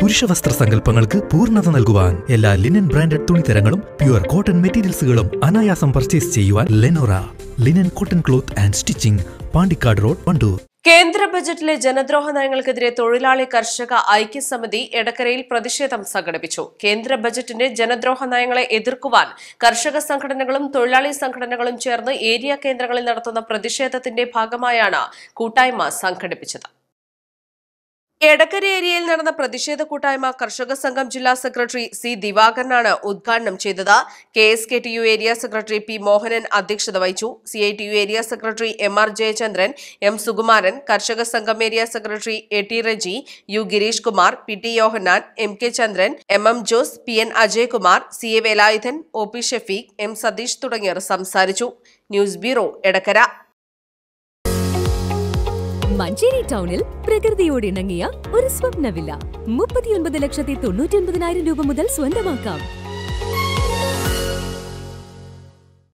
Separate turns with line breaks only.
പുരുഷ വസ്ത്ര സങ്കല്പങ്ങൾക്ക് പൂർണത നൽകുവാൻ എല്ലാ ലിനൻ ബ്രാൻഡഡ് തുണിത്തരങ്ങളും പ്യുവർ കോട്ടൺ മെറ്റീരിയൽസുകളും അനായാസം പർച്ചേസ് ചെയ്യുവാൻ Lenora linen cotton cloth and stitching Pandikkad road Wandoor.
കേന്ദ്ര ബജറ്റിലെ ജനദ്രോഹ നയങ്ങൾക്കെതിരെ തൊഴിലാളി കർഷക ഐക്യസമിതി എടക്കരയിൽ പ്രതിഷേധം സംഘടിപ്പിച്ചു. കേന്ദ്ര ബജറ്റിന്റെ ജനദ്രോഹ നയങ്ങളെ എതിർക്കുവാൻ കർഷക സംഘടനകളും തൊഴിലാളി സംഘടനകളും ചേർന്ന് ഏരിയ കേന്ദ്രങ്ങളിൽ നടത്തുന്ന പ്രതിഷേധത്തിന്റെ ഭാഗമായാണ് കൂട്ടായ്മ സംഘടിപ്പിച്ചത്. എടക്കര ഏരിയയിൽ നടന്ന പ്രതിഷേധ കൂട്ടായ്മ കർഷക സംഘം ജില്ലാ സെക്രട്ടറി സി ദിവാകരനാണ് ഉദ്ഘാടനം ചെയ്തത്. K S K T U area secretary P Mohanan അധ്യക്ഷത വഹിച്ചു. C I T U area secretary M R Jayachandran M Sukumaran Karshaka Sangham area secretary A T Reji U Girish Kumar P T Yohannan M K Chandran M M Jose P N Ajaykumar C A Velayudhan O P Shafeeq M Satheesh തുടങ്ങിയവർ സംസാരിച്ചു. News bureau Edakkara.
Manjeri ടൗണിൽ പ്രകൃതിയോട് ഇണങ്ങിയ ഒരു സ്വപ്ന villa മുപ്പത്തിയൊൻപത് ലക്ഷത്തി തൊണ്ണൂറ്റി ഒൻപതിനായിരം രൂപ മുതൽ സ്വന്തമാക്കാം.